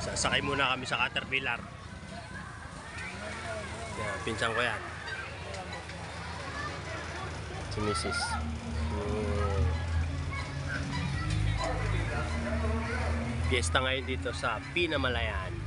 Sasakay muna kami sa Caterpillar. Yan, pinsan ko yan. Si Mrs. Hmm. Fiesta ngayon dito sa Pinamalayan.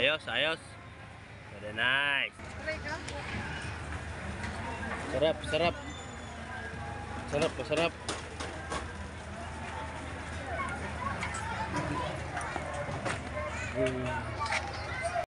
Ayos, ayos. Very nice. Sarap, sarap. Sarap, masarap. Mm.